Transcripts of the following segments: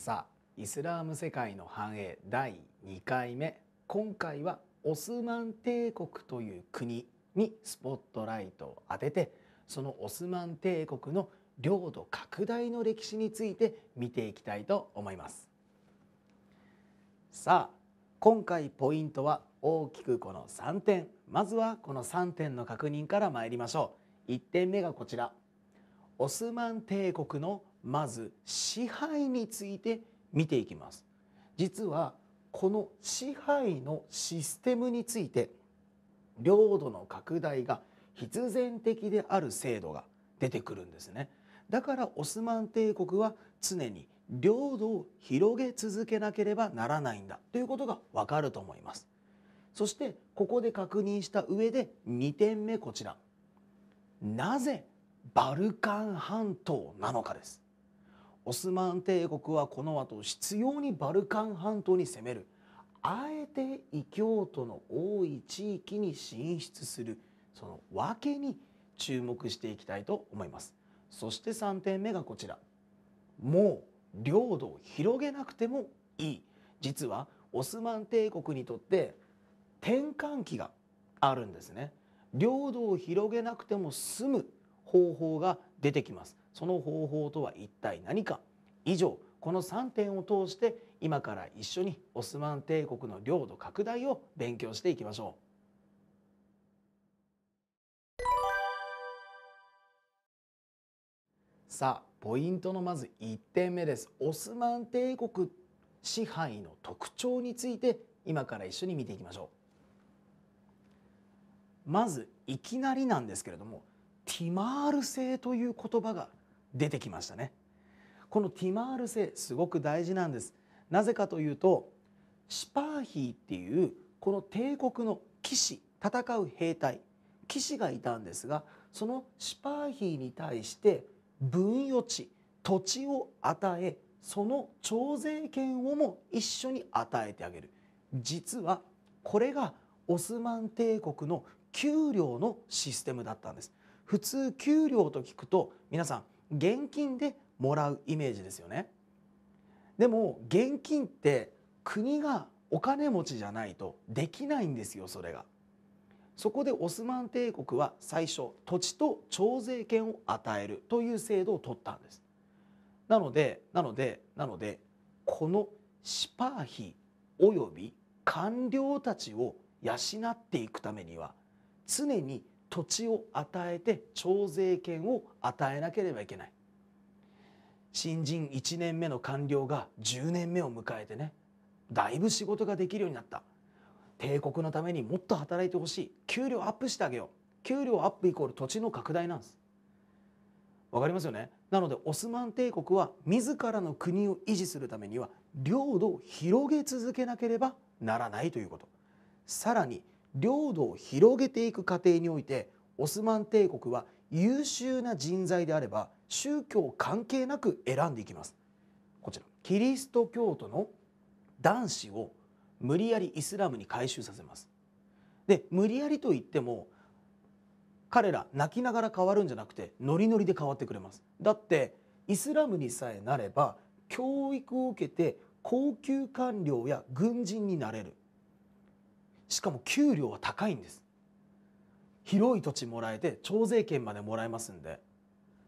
さあイスラーム世界の繁栄第2回目。今回はオスマン帝国という国にスポットライトを当ててそのオスマン帝国の領土拡大の歴史について見ていきたいと思います。さあ今回ポイントは大きくこの3点。まずはこの3点の確認から参りましょう。1点目がこちら。オスマン帝国のまず支配について見ていきます。実はこの支配のシステムについて領土の拡大が必然的である制度が出てくるんですね。だからオスマン帝国は常に領土を広げ続けなければならないんだということがわかると思います。そしてここで確認した上で2点目こちら。なぜバルカン半島なのかです。オスマン帝国はこの後執拗にバルカン半島に攻める。あえて異教徒の多い地域に進出する。その訳に注目していきたいと思います。そして3点目がこちら。もう領土を広げなくてもいい。実はオスマン帝国にとって転換期があるんですね。領土を広げなくても済む方法が出てきます。その方法とは一体何か。以上この3点を通して今から一緒にオスマン帝国の領土拡大を勉強していきましょう。さあポイントのまず1点目です。オスマン帝国支配の特徴について今から一緒に見ていきましょう。まずいきなりなんですけれどもティマール制という言葉が出てきましたね。このティマール制すごく大事なんです。なぜかというとシパーヒーっていうこの帝国の騎士戦う兵隊騎士がいたんですがそのシパーヒーに対して分与地土地を与えその徴税権をも一緒に与えてあげる。実はこれがオスマン帝国の給料のシステムだったんです。普通給料と聞くと皆さん現金でもらうイメージですよね。でも現金って国がお金持ちじゃないとできないんですよそれが。そこでオスマン帝国は最初土地と徴税権を与えるという制度を取ったんです。なのでなのでなのでこのシパーヒおよび官僚たちを養っていくためには常に土地を与えて徴税権を与えなければいけない。新人1年目の官僚が10年目を迎えてねだいぶ仕事ができるようになった。帝国のためにもっと働いてほしい。給料アップしてあげよう。給料アップイコール土地の拡大なんです。わかりますよね？なのでオスマン帝国は自らの国を維持するためには領土を広げ続けなければならないということ。さらに領土を広げていく過程においてオスマン帝国は優秀な人材であれば宗教関係なく選んでいきます。こちらキリスト教徒の男子を無理やりイスラムに改宗させます。で無理やりといっても彼ら泣きながら変わるんじゃなくてノリノリで変わってくれます。だってイスラムにさえなれば教育を受けて高級官僚や軍人になれる。しかも給料は高いんです。広い土地もらえて徴税権までもらえますんで。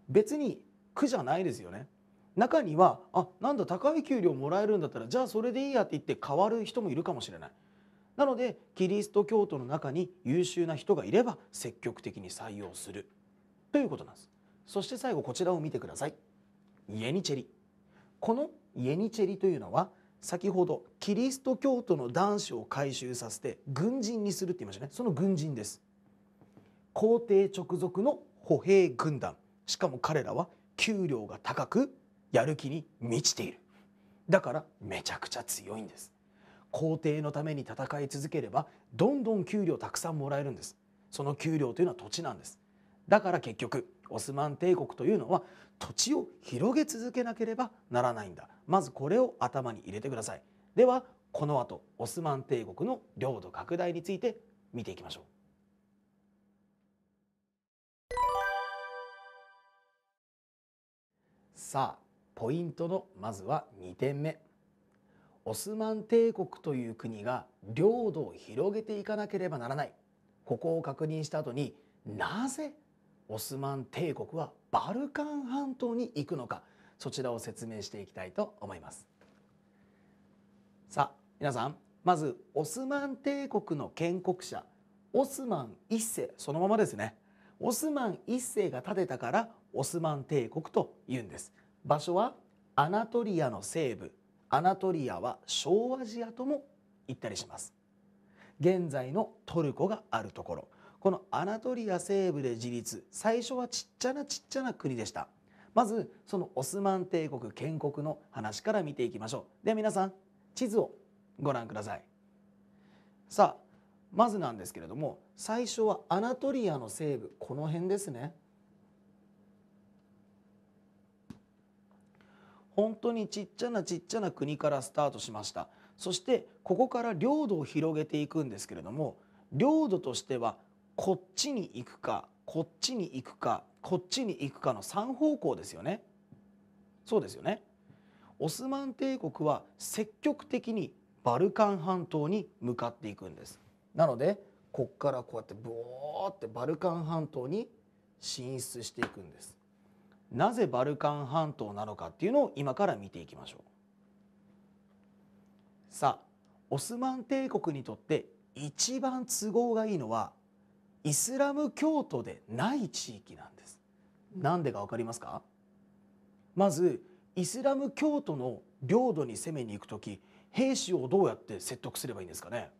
別に苦じゃないですよね。中にはあなんだ高い給料もらえるんだったらじゃあそれでいいやって言って変わる人もいるかもしれない。なのでキリスト教徒の中に優秀な人がいれば積極的に採用する。ということなんです。そして最後こちらを見てください。イエニチェリ。このイエニチェリというのは先ほどキリスト教徒の男子を改宗させて軍人にするって言いましたね。その軍人です。皇帝直属の歩兵軍団。しかも彼らは給料が高くやる気に満ちている。だからめちゃくちゃ強いんです。皇帝のために戦い続ければどんどん給料たくさんもらえるんです。その給料というのは土地なんです。だから結局オスマン帝国というのは土地を広げ続けなければならないんだ。まずこれを頭に入れてください。ではこの後オスマン帝国の領土拡大について見ていきましょう。さあポイントのまずは2点目。オスマン帝国という国が領土を広げていかなければならない。ここを確認した後になぜオスマン帝国はバルカン半島に行くのか？そちらを説明していきたいと思います。さあ皆さんまずオスマン帝国の建国者オスマン一世そのままですね。オスマン一世が建てたからオスマン帝国と言うんです。場所はアナトリアの西部。アナトリアは小アジアとも言ったりします。現在のトルコがあるところ。このアナトリア西部で自立。最初はちっちゃなちっちゃな国でした。まずそのオスマン帝国建国の話から見ていきましょう。では皆さん地図をご覧ください。さあまずなんですけれども最初はアナトリアの西部。この辺ですね。本当にちっちゃなちっちゃな国からスタートしました。そしてここから領土を広げていくんですけれども領土としてはこっちに行くかこっちに行くかこっちに行くかの3方向ですよね。そうですよね。オスマン帝国は積極的にバルカン半島に向かっていくんです。なのでこっからこうやってブオーってバルカン半島に進出していくんです。なぜバルカン半島なのかっていうのを今から見ていきましょう。さあオスマン帝国にとって一番都合がいいのはイスラム教徒でない地域なんです。なんでか分かりますか？まずイスラム教徒の領土に攻めに行く時兵士をどうやって説得すればいいんですかね？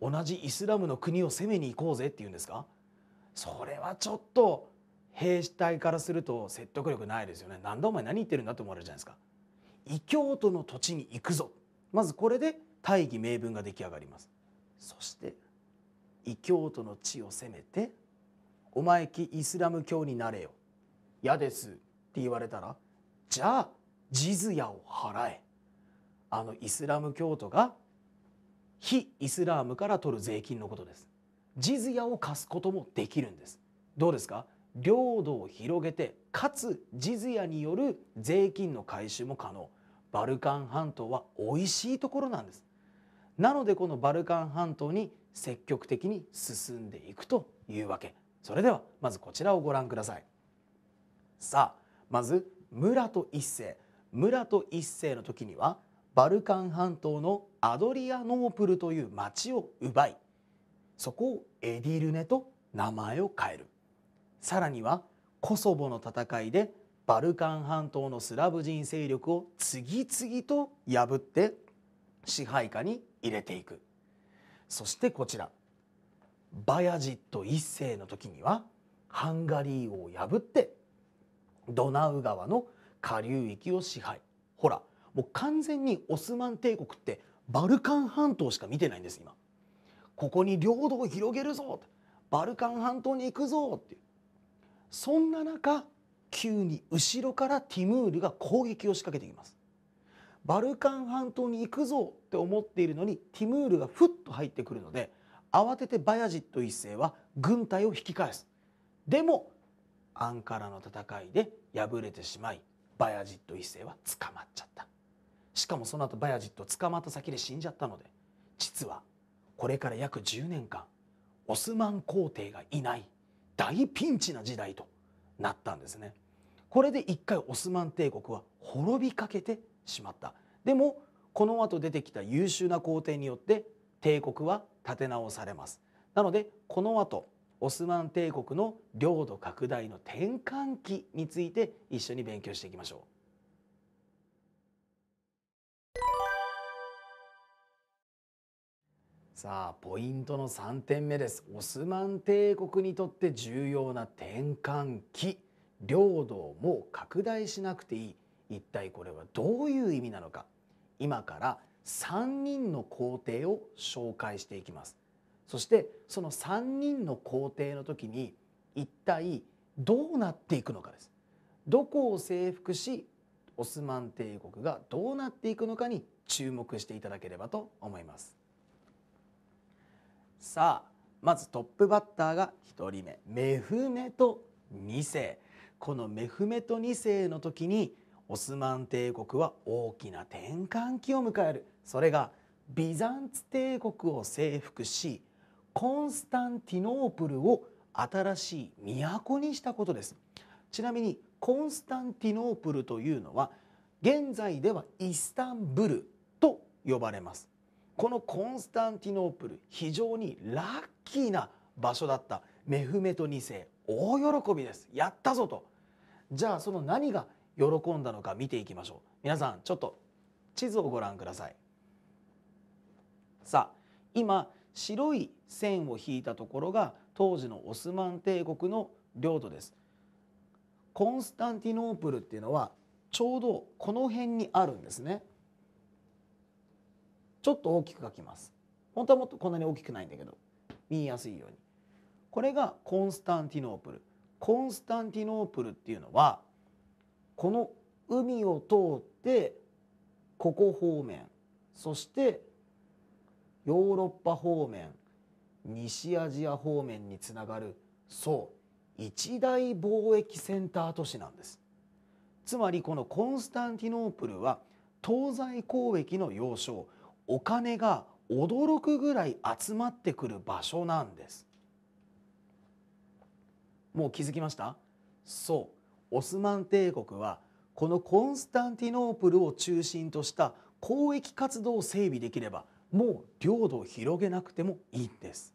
同じイスラムの国を攻めに行こうぜっていうんですか？それはちょっと兵士隊からすると説得力ないですよね。なんだお前何言ってるんだと思われるじゃないですか。異教徒の土地に行くぞ。まずこれで大義名分が出来上がります。そして異教徒の地を攻めてお前きイスラム教になれよ。嫌です。って言われたらじゃあジズヤを払え。あのイスラム教徒が非イスラームから取る税金のことです。ジズヤを課すこともできるんです。どうですか？領土を広げてかつジズヤによる税金の回収も可能。バルカン半島は美味しいところなんです。なのでこのバルカン半島に積極的に進んでいくというわけ。それではまずこちらをご覧ください。さあまずムラト一世。ムラト一世の時にはバルカン半島のアドリアノープルという町を奪いそこをエディルネと名前を変える。さらにはコソボの戦いでバルカン半島のスラブ人勢力を次々と破って支配下に入れていく。そしてこちら。バヤジット一世の時にはハンガリー王を破ってドナウ川の下流域を支配。ほらもう完全にオスマン帝国ってバルカン半島しか見てないんです今。ここに領土を広げるぞバルカン半島に行くぞってそんな中急に後ろからティムールが攻撃を仕掛けています。バルカン半島に行くぞって思っているのにティムールがふっと入ってくるので慌ててバヤジット一世は軍隊を引き返す。でもアンカラの戦いで敗れてしまいバヤジット一世は捕まっちゃった。しかもその後バヤジット捕まった先で死んじゃったので実はこれから約10年間オスマン皇帝がいない大ピンチな時代となったんですね。これで一回オスマン帝国は滅びかけてしまった。でもこの後出てきた優秀な皇帝によって帝国は立て直されます。なのでこの後オスマン帝国の領土拡大の転換期について一緒に勉強していきましょう。さあポイントの3点目です。オスマン帝国にとって重要な転換期。領土をもう拡大しなくていい。一体これはどういう意味なのか。今から3人の皇帝を紹介していきます。そしてその3人の皇帝の時に一体どうなっていくのかです。どこを征服しオスマン帝国がどうなっていくのかに注目していただければと思います。さあまずトップバッターが1人目。メフメト2世。このメフメト2世の時にオスマン帝国は大きな転換期を迎える。それがビザンツ帝国を征服しコンスタンティノープルを新しい都にしたことです。ちなみにコンスタンティノープルというのは現在ではイスタンブルと呼ばれます。このコンスタンティノープル非常にラッキーな場所だった。メフメト2世大喜びです。やったぞと。じゃあその何が喜んだのか見ていきましょう。皆さんちょっと地図をご覧ください。さあ今白い線を引いたところが当時のオスマン帝国の領土です。コンスタンティノープルっていうのはちょうどこの辺にあるんですね。ちょっと大きく書きます。本当はもっとこんなに大きくないんだけど見やすいように。これがコンスタンティノープル。コンスタンティノープルっていうのはこの海を通ってここ方面そしてヨーロッパ方面西アジア方面につながるそう一大貿易センター都市なんです。つまりこのコンスタンティノープルは東西交易の要衝お金が驚くぐらい集まってくる場所なんです。もう気づきました？そう。オスマン帝国はこのコンスタンティノープルを中心とした交易活動を整備できればもう領土を広げなくてもいいんです。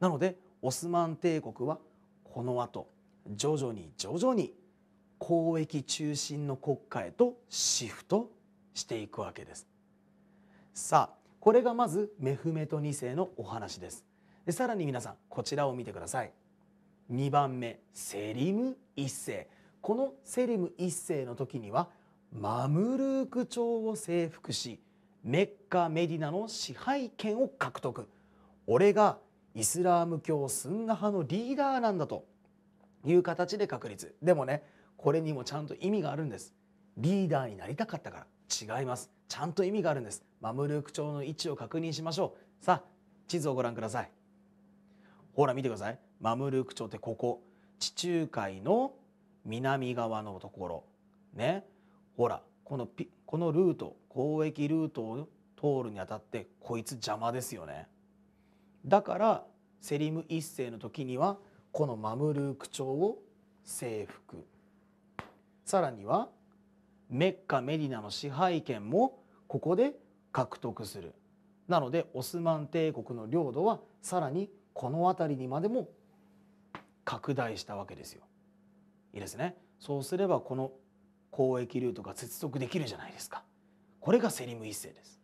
なのでオスマン帝国はこの後徐々に徐々に交易中心の国家へとシフトしていくわけです。さあこれがまずメフメト2世のお話です。でさらに皆さんこちらを見てください。2番目セリム1世。このセリム1世の時にはマムルーク朝を征服しメッカ・メディナの支配権を獲得。俺がイスラーム教スンナ派のリーダーなんだという形で確立。でもねこれにもちゃんと意味があるんです。リーダーになりたかったから。違いますちゃんと意味があるんです。マムルーク朝の位置を確認しましょう。さあ地図をご覧ください。ほら見てください。マムルーク朝ってここ。地中海の南側のところ。ね。ほらこのピこのルート交易ルートを通るにあたってこいつ邪魔ですよね。だからセリム一世の時にはこのマムルーク朝を征服。さらにはメッカ・メディナの支配権もここで獲得する。なのでオスマン帝国の領土はさらにこの辺りにまでも拡大したわけですよ。いいですね。そうすればこの交易ルートが接続できるじゃないですか。これがセリム一世です。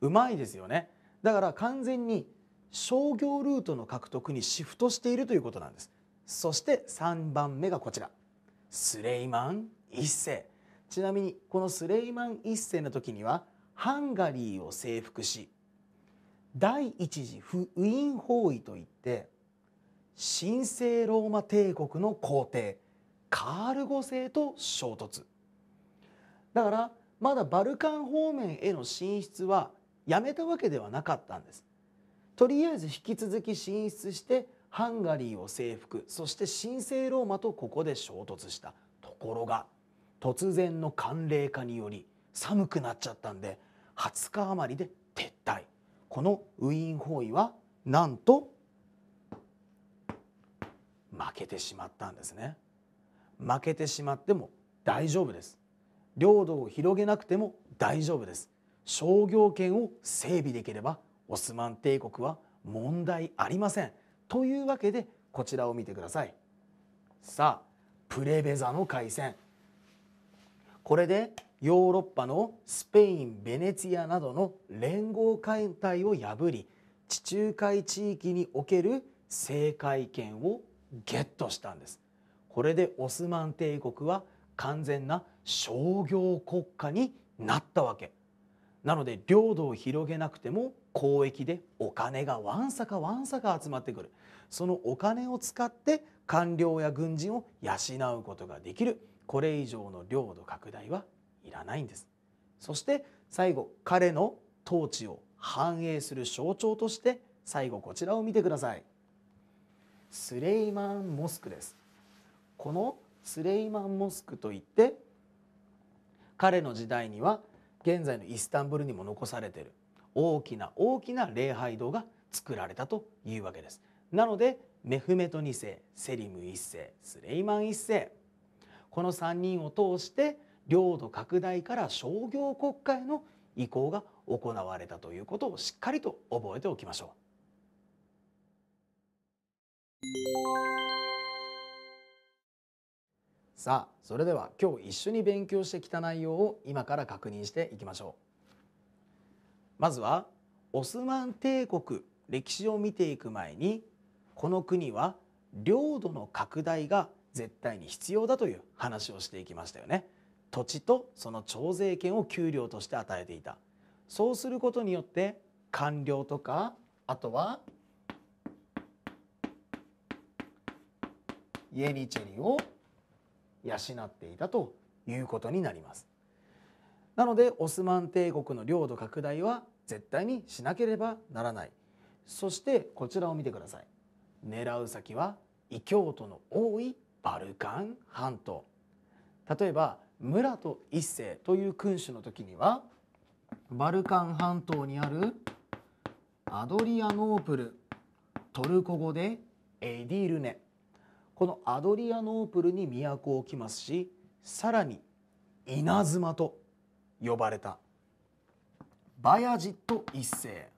うまいですよね。だから完全に商業ルートの獲得にシフトしているということなんです。そして3番目がこちら。スレイマン一世。ちなみにこのスレイマン一世の時にはハンガリーを征服し第一次ウィーン包囲といって神聖ローマ帝国の皇帝カール5世と衝突。だからまだバルカン方面への進出はやめたわけではなかったんです。とりあえず引き続き進出してハンガリーを征服そして神聖ローマとここで衝突した。ところが突然の寒冷化により寒くなっちゃったんで20日余りで撤退。このウィーン包囲はなんと負けてしまったんですね。負けてしまっても大丈夫です。領土を広げなくても大丈夫です。商業権を整備できればオスマン帝国は問題ありません。というわけでこちらを見てください。さあプレベザの海戦。これでヨーロッパのスペインベネツィアなどの連合艦隊を破り地中海地域における政界権をゲットしたんです。これでオスマン帝国は完全な商業国家になったわけ。なので領土を広げなくても交易でお金がわんさかわんさか集まってくる。そのお金を使って官僚や軍人を養うことができる。これ以上の領土拡大はいらないんです。そして最後彼の統治を反映する象徴として最後こちらを見てください。スレイマンモスクですこのスレイマン・モスクといって彼の時代には現在のイスタンブールにも残されている大きな大きな礼拝堂が作られたというわけですなのでメフメト2世セリム1世スレイマン1世この3人を通して領土拡大から商業国家への移行が行われたということをしっかりと覚えておきましょう。さあそれでは今日一緒に勉強してきた内容を今から確認していきましょう。まずはオスマン帝国歴史を見ていく前にこの国は領土の拡大が絶対に必要だという話をしていきましたよね。土地とその徴税権を給料として与えていたそうすることによって官僚とかあとはイエニチェリを養っていたということになります。なのでオスマン帝国の領土拡大は絶対にしなければならない。そしてこちらを見てください。狙う先は異教徒の多いバルカン半島。例えばムラト一世という君主の時にはバルカン半島にあるアドリアノープルトルコ語でエディルネ。このアドリアノープルに都を置きますしさらに稲妻と呼ばれた。バヤジット一世。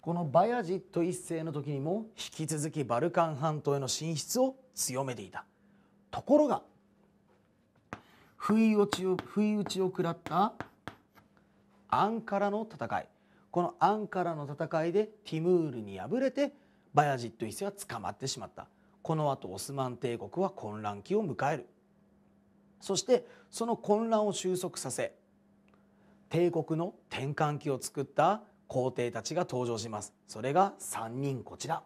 このバヤジット一世の時にも引き続きバルカン半島への進出を強めていた。ところが不意打ちを不意打ちを食らったアンカラの戦い。このアンカラの戦いでティムールに敗れてバヤジット一世は捕まってしまった。この後オスマン帝国は混乱期を迎える。そしてその混乱を収束させ帝国の転換期を作った皇帝たちが登場します。それが3人こちら。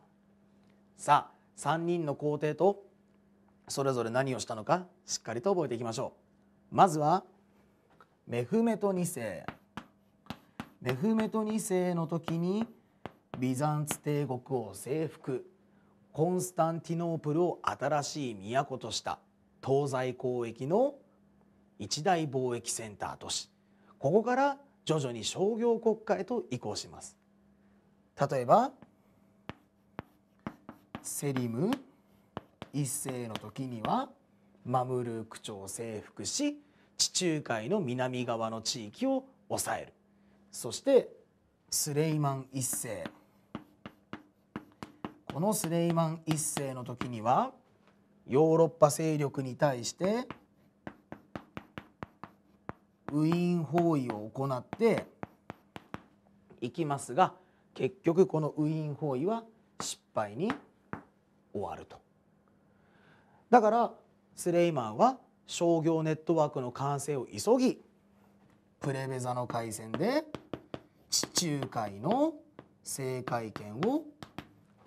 さあ3人の皇帝とそれぞれ何をしたのかしっかりと覚えていきましょう。まずはメフメト2世。メフメト2世の時にビザンツ帝国を征服。コンスタンティノープルを新しい都とした。東西交易の一大貿易センター都市。ここから徐々に商業国家へと移行します。例えばセリム。一世の時にはマムルーク朝征服し地中海の南側の地域を抑える。そしてスレイマン一世。このスレイマン一世の時にはヨーロッパ勢力に対してウィーン包囲を行っていきますが結局このウィーン包囲は失敗に終わると。だからスレイマンは商業ネットワークの完成を急ぎプレベザの海戦で地中海の制海権を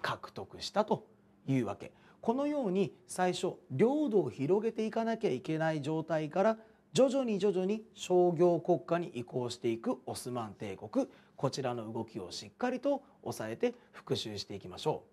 獲得したというわけこのように最初領土を広げていかなきゃいけない状態から徐々に徐々に商業国家に移行していくオスマン帝国こちらの動きをしっかりと押さえて復習していきましょう。